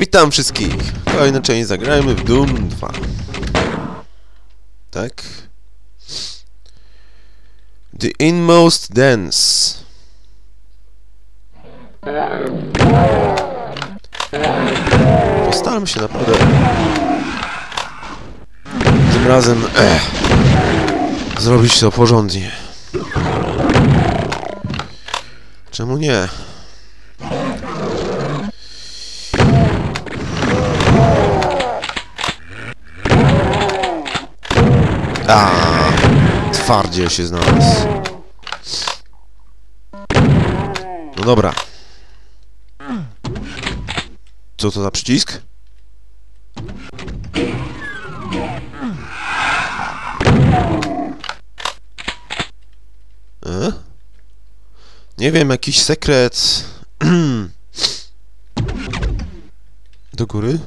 Witam wszystkich! Kolejna część zagrajmy w Doom 2. Tak? The Inmost Dance. Postaram się naprawdę tym razem eh, zrobić to porządnie. Czemu nie? A, twardzie się znalazł. No dobra. Co to za przycisk? E? Nie wiem, jakiś sekret. Do góry?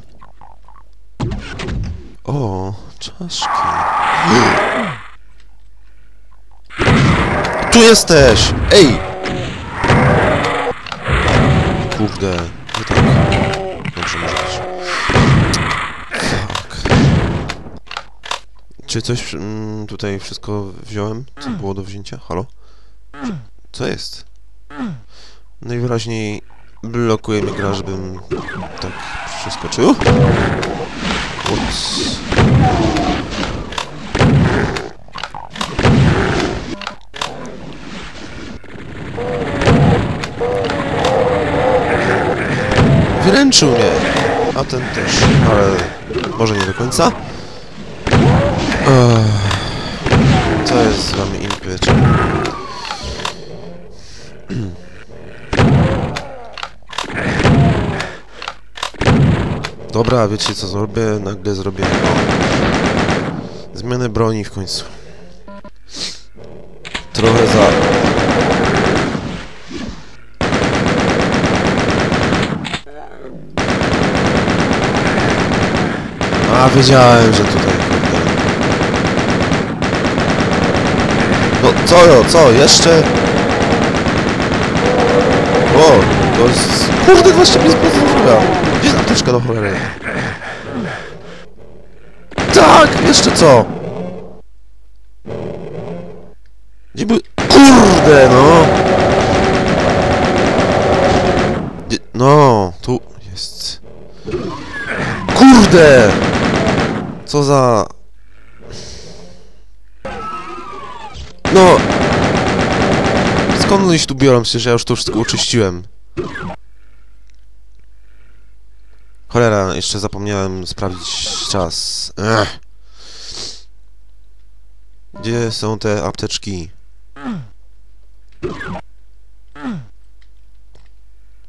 O, czaszki. Tu jesteś! Ej! Kurde, nie tak. Dobrze może być. Fuck. Czy coś mm, tutaj wszystko wziąłem, co było do wzięcia? Halo? Co jest? Najwyraźniej blokuje mnie gra, żebym tak przeskoczył. Ups. Wyręczył mnie. A ten też, ale może nie do końca. Co jest z wami impy? Dobra, wiecie co zrobię? Nagle zrobię zmianę broni w końcu. Trochę za... A, wiedziałem, że tutaj... No, co, jo, co, jeszcze? O, Kurde, właśnie mnie zdrowiał. Gdzie jest apteczka do cholery? Tak! Jeszcze co? Gdzie by... Kurde, no! Gdzie... No, tu jest... Kurde! Co za... No... Skąd oni tu biorą? Przecież ja już to wszystko uczyściłem. Cholera, jeszcze zapomniałem sprawdzić czas. Ech. Gdzie są te apteczki?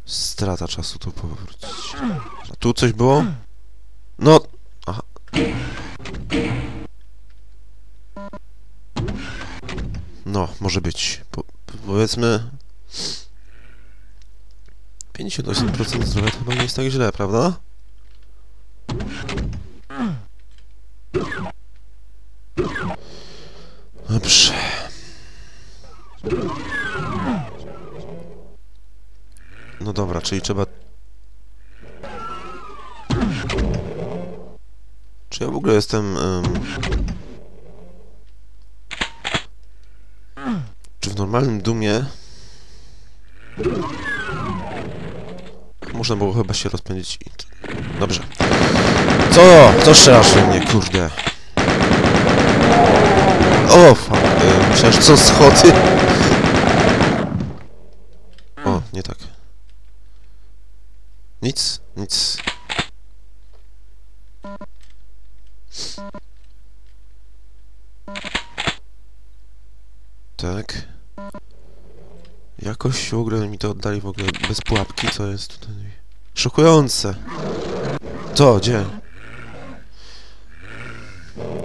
Strata czasu tu powrócić. A tu coś było? No... Aha. No, może być. Po, powiedzmy... 58% zdrowia to chyba nie jest tak źle, prawda? Dobrze. No dobra, czyli trzeba... Czy ja w ogóle jestem... em, Czy w normalnym Dumie... Można było chyba się rozpędzić i... Dobrze. Co? Co strzelasz mnie, kurde? O, fuck. Y, myślałem, że są schody. O, nie tak. Nic, nic. Tak. Jakoś w ogóle mi to oddali w ogóle bez pułapki, co jest tutaj szokujące. Co? Gdzie?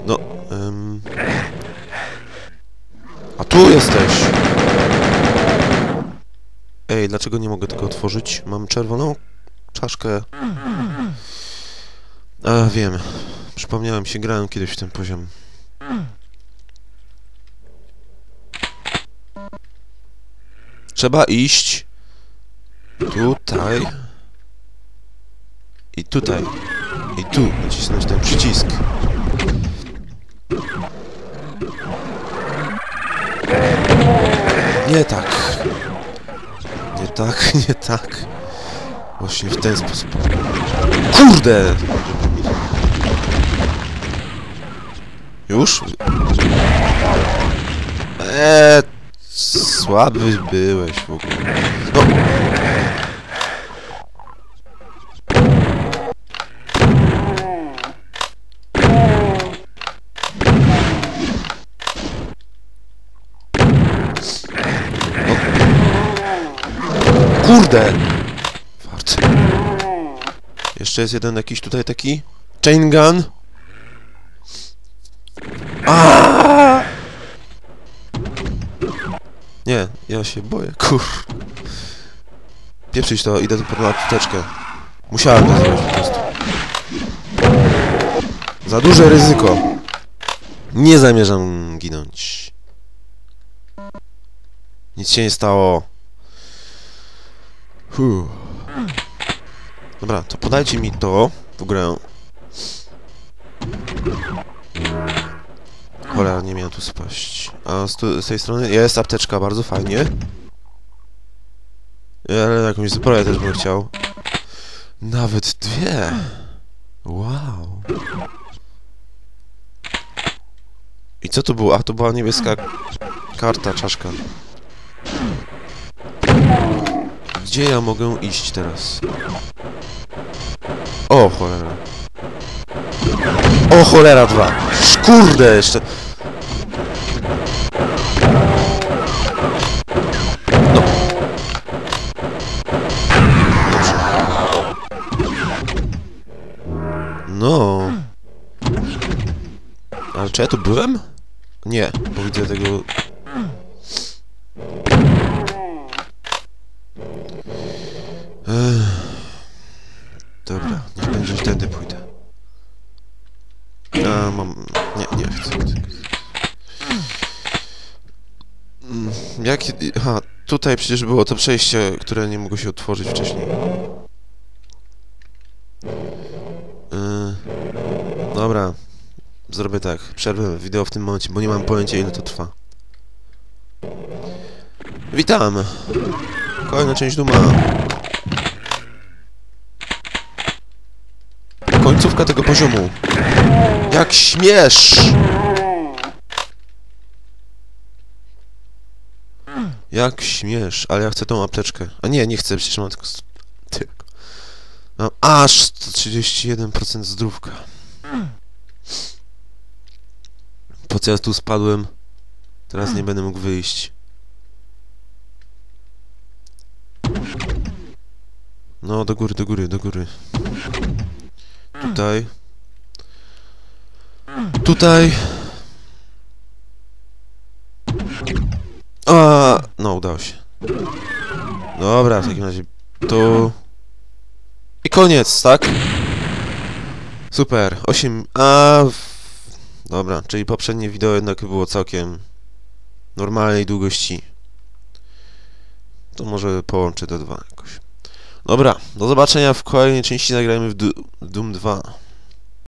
No, ym... Tu jesteś! Ej, dlaczego nie mogę tego otworzyć? Mam czerwoną czaszkę. A, wiem. Przypomniałem się, grałem kiedyś w ten poziom. Trzeba iść tutaj I tutaj. I tu nacisnąć ten przycisk. Nie tak. Nie tak, nie tak. Właśnie w ten sposób. Kurde! Już? Eee, słaby byłeś w ogóle. No. Kurde! Jeszcze jest jeden jakiś tutaj taki chain gun. Aaaa! Nie, ja się boję, kur... Pieprzyć to, idę tu po apteczkę. Musiałem to zrobić po prostu. Za duże ryzyko. Nie zamierzam ginąć. Nic się nie stało. Huh. Dobra, to podajcie mi to w grę. Cholera, nie miałem tu spaść. A z, tu, z tej strony jest apteczka, bardzo fajnie. Ale jakąś zbroję też bym chciał. Nawet dwie. Wow. I co to było? A, to była niebieska karta, czaszka. Gdzie ja mogę iść teraz? O, cholera. O, cholera, dwa. Kurde, jeszcze. No. Dobrze. No. Ale czy ja tu byłem? Nie, bo widzę tego... Jak... Aha, tutaj przecież było to przejście, które nie mogło się otworzyć wcześniej. Yy, dobra. Zrobię tak. Przerwę wideo w tym momencie, bo nie mam pojęcia ile to trwa. Witam! Kolejna część Duma. Końcówka tego poziomu. Jak śmiesz! Jak śmiesz, ale ja chcę tą apteczkę. A nie, nie chcę, przecież mam tylko... Tylko. Mam aż 131% zdrówka. Po co ja tu spadłem? Teraz nie będę mógł wyjść. No, do góry, do góry, do góry. Tutaj. Tutaj. A, no, udało się. Dobra, w takim razie tu. I koniec, tak? Super, 8. A. Dobra, czyli poprzednie wideo jednak było całkiem normalnej długości. To może połączę te dwa jakoś. Dobra, do zobaczenia w kolejnej części. Zagrajmy w Du- Doom 2.